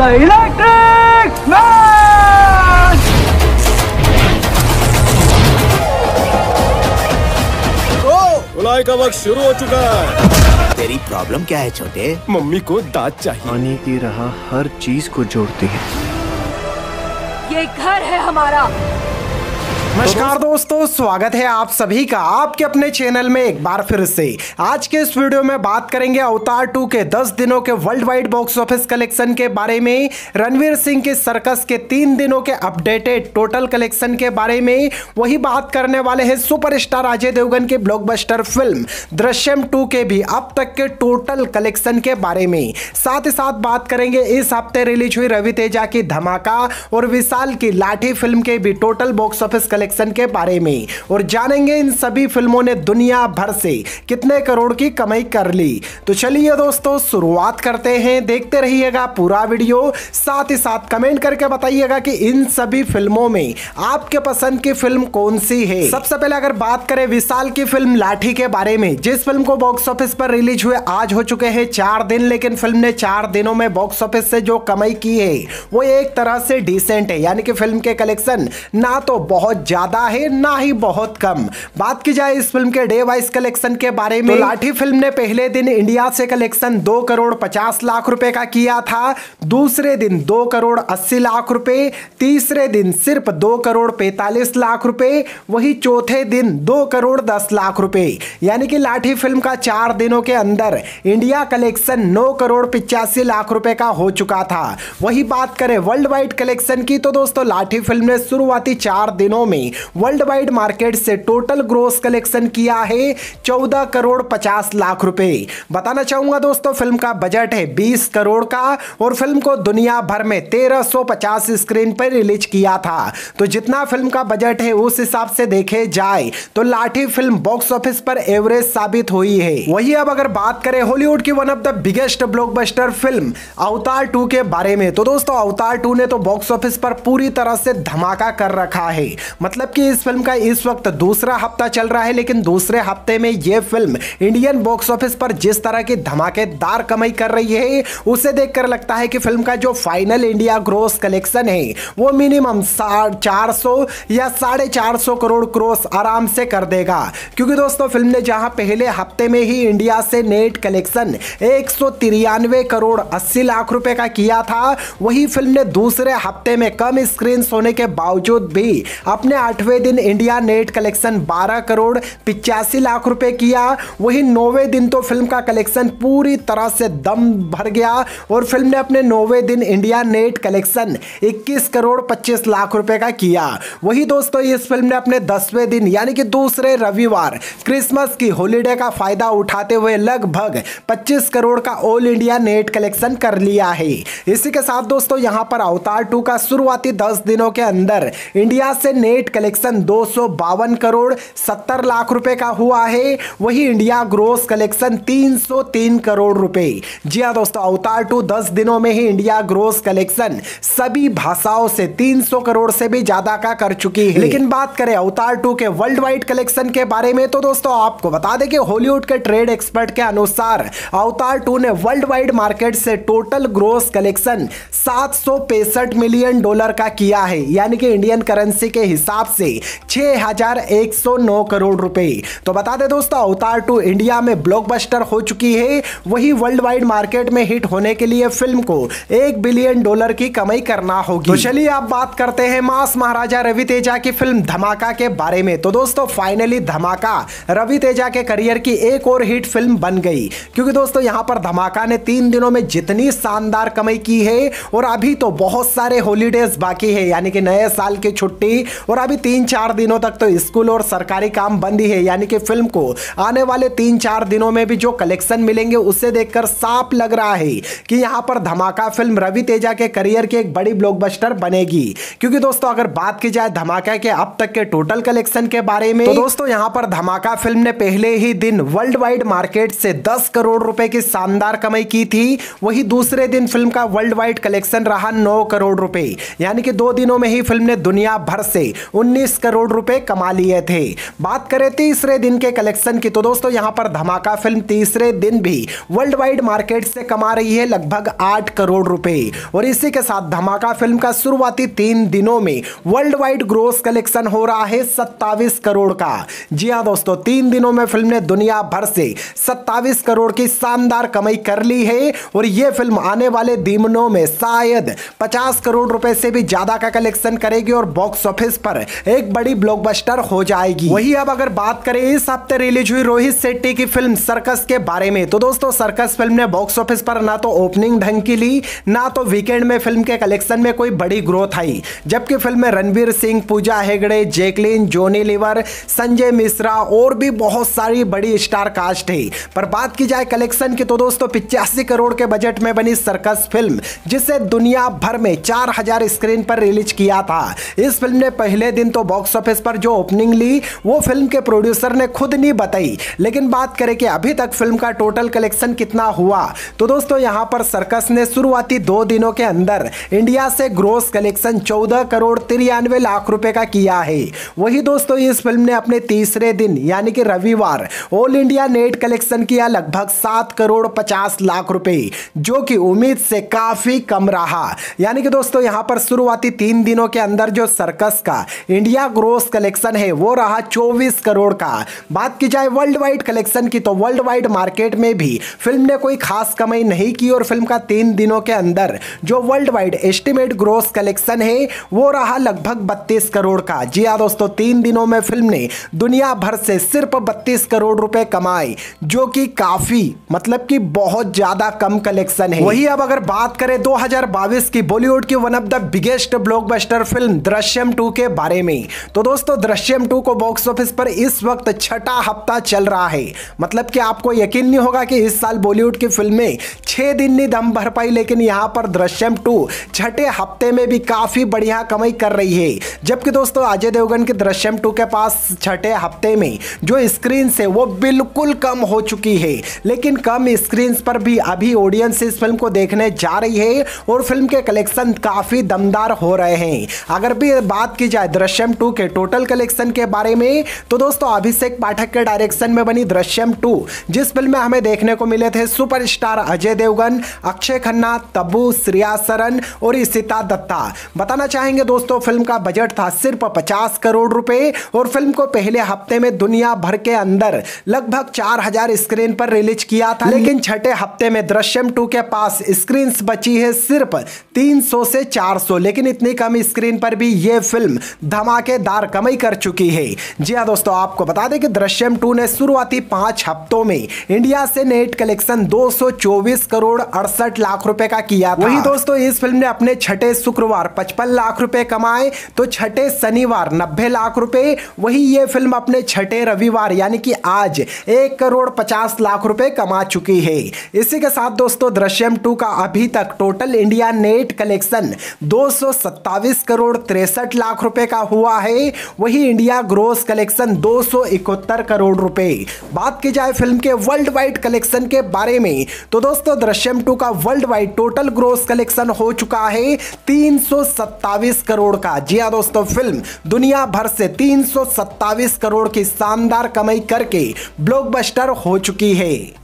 The electric man धुलाई का वक्त शुरू हो चुका है। तेरी प्रॉब्लम क्या है छोटे? मम्मी को दांत चाहिए। पानी की राह हर चीज़ को जोड़ती है। ये घर है हमारा। नमस्कार दोस्तों, स्वागत है आप सभी का आपके अपने चैनल में एक बार फिर से। आज के इस वीडियो में बात करेंगे अवतार टू के 10 दिनों के world wide box office collection के बारे में, रणवीर सिंह के सर्कस के तीन दिनों के अपडेटेड टोटल कलेक्शन के बारे में। वही बात करने वाले हैं सुपरस्टार अजय देवगन की ब्लॉकबस्टर फ़िल्म दृश्यम टू के भी अब तक के टोटल कलेक्शन के बारे में। साथ ही साथ बात करेंगे, इस हफ़्ते रिलीज़ हुई रवि तेजा की धमाका और विशाल की लाठी फ़िल्म के भी टोटल बॉक्स ऑफ़िस कलेक्शन के बारे में। और जानेंगे इन सभी फ़िल्मों ने दुनिया भर से कितने करोड़ की कमाई कर ली। तो चलिए दोस्तों, शुरुआत करते हैं। देखते रहिएगा पूरा वीडियो। साथ ही साथ कमेंट करके बताइएगा कि इन सभी फ़िल्मों में आपके पसंद की फ़िल्म कौन सी है। सबसे पहले अगर बात करें विशाल की फ़िल्म लाठी के बारे में, जिस फ़िल्म को बॉक्स ऑफ़िस पर रिलीज़ हुए, आज हो चुके हैं चार दिन, लेकिन फ़िल्म ने चार दिनों में बॉक्स ऑफ़िस से जो कमाई की है, वो एक तरह से डिसेंट है। यानी कि फ़िल्म के कलेक्शन ना तो बहुत ज़्यादा है, ना ही बहुत कम। बात की जाए इस फ़िल्म के डे वाइज कलेक्शन के बारे में। तो लाठी फ़िल्म ने पहले दिन इंडिया से कलेक्शन दो करोड़ पचास लाख रुपए का किया था। दूसरे दिन दो करोड़ अस्सी लाख रुपए, तीसरे दिन सिर्फ़ दो करोड़ पैतालीस लाख रुपए, वही चौथे दिन दो करोड़ दस लाख रुपए। यानी कि लाठी फ़िल्म का चार दिनों के अंदर इंडिया कलेक्शन नौ करोड़ पिचासी लाख रुपए का हो चुका था। वही बात करें वर्ल्ड वाइड कलेक्शन की तो दोस्तों, लाठी फ़िल्म ने शुरुआती चार दिनों में वर्ल्ड वाइड मार्केट से टोटल ग्रोस कलेक्शन किया है चौदह करोड़ पचास लाख रुपए। बताना चाहूँगा दोस्तों फ़िल्म का बजट है बीस करोड़ का और फ़िल्म को दुनिया भर में तेरह स्क्रीन पर रिलीज़ किया था। तो जितना फ़िल्म का बजट है, उस हिसाब से देखे जाए तो लाठी फ़िल्म बॉक्स ऑफ़िस पर एवरेज साबित हुई है। वही अब अगर बात करें हॉलीवुड की one of the biggest blockbuster film Avatar two के बारे में। तो दोस्तों अवतार टू ने तो बॉक्स ऑफ़िस पर पूरी तरह से धमाका कर रखा है। कि इस फ़िल्म का इस वक्त दूसरा हफ़्ता चल रहा है, लेकिन दूसरे हफ़्ते में यह फ़िल्म इंडियन बॉक्स ऑफ़िस पर जिस तरह की धमाकेदार कमाई कर रही है, उसे देखकर लगता है कि फ़िल्म का जो फाइनल इंडिया ग्रोस कलेक्शन है, वो मिनिमम चार सौ या साढ़े चार सौ करोड़ क्रोस आराम से कर देगा। क्योंकि दोस्तों, फ़िल्म ने जहाँ पहले हफ़्ते में ही इंडिया से नेट कलेक्शन एक सौ तिरानवे करोड़ अस्सी लाख रुपए का किया था, वही फ़िल्म ने दूसरे हफ़्ते में कम स्क्रीन होने के बावजूद भी अपने आठवें दिन इंडिया नेट कलेक्शन 12 करोड़ पिचासी लाख रुपए किया। वही नौवे दिन तो फ़िल्म का कलेक्शन पूरी तरह से दम भर गया और फ़िल्म ने अपने नौवे दिन India net collection 21 crore 25 lakh रुपए का किया। वही दोस्तों, इस फ़िल्म ने अपने दसवें दिन यानी कि दूसरे रविवार क्रिसमस की हॉलीडे का फ़ायदा उठाते हुए लगभग 25 करोड़ का ऑल इंडिया नेट कलेक्शन कर लिया है। इसी के साथ दोस्तों, यहाँ पर अवतार टू का शुरुआती 10 दिनों के अंदर इंडिया से नेट कलेक्शन दो सौ बावन करोड़ 70 लाख रुपए का हुआ है। वही इंडिया ग्रोस कलेक्शन 303 करोड़ रुपए। जी हाँ दोस्तों, अवतार टू 10 दिनों में ही इंडिया ग्रोस कलेक्शन सभी भाषाओं से 300 करोड़ से भी ज़्यादा का कर चुकी है। लेकिन बात करें अवतार टू के वर्ल्ड वाइड कलेक्शन के बारे में तो दोस्तों आपको बता दें कि हॉलीवुड के ट्रेड एक्सपर्ट के अनुसार अवतार टू ने वर्ल्ड वाइड मार्केट से टोटल ग्रोस कलेक्शन सात सौ पैंसठ मिलियन डॉलर का किया है। यानी कि इंडियन करेंसी के हिसाब एक सौ नौ करोड़ रुपए। तो बता दें दोस्तों अवतार टू इंडिया में ब्लॉकबस्टर हो चुकी है। वही वर्ल्ड वाइड मार्केट में हिट होने के लिए फ़िल्म को एक बिलियन डॉलर की कमाई करना होगी। तो चलिए आप बात करते हैं मास महाराजा रवि तेजा की फ़िल्म धमाका के बारे में। तो दोस्तों फाइनली धमाका रवि तेजा के करियर की एक और हिट फ़िल्म बन गई। क्योंकि दोस्तों, यहाँ पर धमाका ने तीन दिनों में जितनी शानदार कमाई की है, और अभी तो बहुत सारे हॉलीडेज बाकी है। यानी कि नए साल की छुट्टी और अभी तीन चार दिनों तक तो स्कूल और सरकारी काम बंद ही है, यानी कि फ़िल्म को आने वाले तीन चार दिनों में भी जो कलेक्शन मिलेंगे, उसे देखकर साफ़ लग रहा है कि यहाँ पर धमाका फ़िल्म रवि तेजा के करियर की एक बड़ी ब्लॉकबस्टर बनेगी। क्योंकि दोस्तों, अगर बात की जाए धमाका के अब तक के टोटल कलेक्शन के बारे में तो दोस्तों, यहाँ पर धमाका फ़िल्म ने पहले ही दिन वर्ल्ड वाइड मार्केट से 10 करोड़ रुपए की शानदार कमाई की थी। वही दूसरे दिन फ़िल्म का वर्ल्ड वाइड कलेक्शन रहा नौ करोड़ रुपए। यानी कि दो दिनों में ही फ़िल्म ने दुनिया भर से 19 करोड़ रुपए कमा लिए थे। बात करें तीसरे दिन के कलेक्शन की तो दोस्तों यहाँ पर धमाका फ़िल्म तीसरे दिन भी वर्ल्ड वाइड मार्केट से कमा रही है लगभग 8 करोड़ रुपए। और इसी के साथ धमाका फ़िल्म का शुरुआती तीन दिनों में वर्ल्ड वाइड ग्रोस कलेक्शन हो रहा है सत्तावीस करोड़ का। जी हाँ दोस्तों, तीन दिनों में फ़िल्म ने दुनिया भर से सत्तावीस करोड़ की शानदार कमाई कर ली है। और यह फ़िल्म आने वाले दिनों में शायद 50 करोड़ रुपए से भी ज़्यादा का कलेक्शन करेगी और बॉक्स ऑफ़िस पर एक बड़ी ब्लॉकबस्टर हो जाएगी। वही अब अगर बात करें इस हफ़्ते रिलीज़ हुई रोहित शेट्टी की फ़िल्म सर्कस के बारे में तो दोस्तों सर्कस फ़िल्म ने बॉक्स ऑफ़िस पर ना तो ओपनिंग ढंग की ली, ना तो वीकेंड में फ़िल्म के कलेक्शन में कोई बड़ी ग्रोथ आई। जबकि फ़िल्म में रणवीर सिंह, पूजा हेगड़े, जेकलिन, जोनी लिवर, संजय मिश्रा और भी बहुत सारी बड़ी स्टार कास्ट है। पर बात की जाए कलेक्शन की तो दोस्तों पिचासी करोड़ के बजट में बनी सर्कस फ़िल्म, जिसे दुनिया भर में चार हज़ार स्क्रीन पर रिलीज़ किया था। इस फ़िल्म ने पहले दिन तो बॉक्स ऑफ़िस पर जो ओपनिंग ली, वो फ़िल्म के प्रोड्यूसर ने खुद नहीं बताई। लेकिन बात करें कि अभी तक फ़िल्म का टोटल कलेक्शन कितना हुआ। तो दोस्तों, यहाँ पर सर्कस ने शुरुआती दो दिनों के अंदर इंडिया से ग्रोस कलेक्शन चौदह करोड़ तिरानवे लाख रुपए का किया है। वही दोस्तों, इस फ़िल्म ने अपने तीसरे दिन, यानी कि रविवार ऑल इंडिया नेट कलेक्शन किया लगभग सात करोड़ पचास लाख रुपए, जो कि उम्मीद से काफ़ी कम रहा। यानी कि दोस्तों, यहाँ पर शुरुआती तीन दिनों के अंदर जो सर्कस का इंडिया ग्रोस कलेक्शन है, वो रहा 24 करोड़ का। बात की जाए वर्ल्ड वाइड कलेक्शन की तो वर्ल्ड वाइड मार्केट में भी फ़िल्म ने कोई खास कमाई नहीं की और फ़िल्म का तीन दिनों के अंदर जो world wide estimate gross collection है, वो रहा लगभग बत्तीस करोड़ का। जी हाँ दोस्तों, तीन दिनों में फ़िल्म ने दुनिया भर से सिर्फ़ बत्तीस करोड़ रुपए कमाए, जो कि काफ़ी मतलब कि बहुत ज़्यादा कम कलेक्शन है। वही अब अगर बात करें 2022 की बॉलीवुड की one of the biggest blockbuster film Drishyam two के बारे में। तो दोस्तों, दृश्यम टू को बॉक्स ऑफ़िस पर इस वक्त छठा हफ़्ता चल रहा है। मतलब कि आपको यकीन नहीं होगा कि इस साल बॉलीवुड की फ़िल्में छह दिन नहीं दम भर पाई लेकिन यहाँ पर दृश्यम टू छठे हफ़्ते में भी काफ़ी बढ़िया कमाई कर रही है। जबकि दोस्तों, अजय देवगन की दृश्यम टू के पास छठे हफ़्ते में जो स्क्रीन से वो बिल्कुल कम हो चुकी है। लेकिन कम स्क्रीन पर भी अभी ऑडियंस इस फ़िल्म को देखने जा रही है और फ़िल्म के कलेक्शन काफ़ी दमदार हो रहे हैं। अगर भी बात की जाए दृश्यम टू के टोटल कलेक्शन के बारे में। तो दोस्तों, अभिषेक पाठक के डायरेक्शन में बनी दृश्यम टू, जिस फ़िल्म में हमें देखने को मिले थे सुपरस्टार अजय देवगन, अक्षय खन्ना, तब्बू, श्रिया सरन और इशिता दत्ता। बताना चाहेंगे दोस्तों, फ़िल्म का बजट था सिर्फ़ पचास करोड़ रुपए और फ़िल्म को पहले हफ़्ते में दुनिया भर के अंदर लगभग चार हज़ार स्क्रीन पर रिलीज़ किया था, लेकिन छठे हफ़्ते में दृश्यम टू के पास स्क्रीन बची है सिर्फ़ 300 से 400 लेकिन इतनी कम स्क्रीन पर भी यह फ़िल्म धमाकेदार कमाई कर चुकी है। जी हाँ दोस्तों, आपको बता दें कि दृश्यम टू ने शुरुआती पाँच हफ्तों में इंडिया से नेट कलेक्शन 224 करोड़ अड़सठ लाख रुपए का किया था। वही दोस्तों, इस फ़िल्म ने अपने छठे शुक्रवार 55 लाख रुपए कमाए तो छठे शनिवार 90 लाख रुपए। वही ये फ़िल्म अपने छठे रविवार, यानी कि आज, एक करोड़ पचास लाख रुपए कमा चुकी है। इसी के साथ दोस्तों दृश्यम टू का अभी तक टोटल इंडिया नेट कलेक्शन दो करोड़ तिरसठ लाख रुपए का हुआ है। वही इंडिया ग्रोस कलेक्शन दो करोड़ रुपए। बात की जाए फ़िल्म के वर्ल्ड वाइड कलेक्शन के बारे में तो दोस्तों दृश्यम टू का world wide total gross collection हो चुका है तीन करोड़ का। जी हाँ दोस्तों, फ़िल्म दुनिया भर से तीन करोड़ की शानदार कमाई करके ब्लॉकबस्टर हो चुकी है।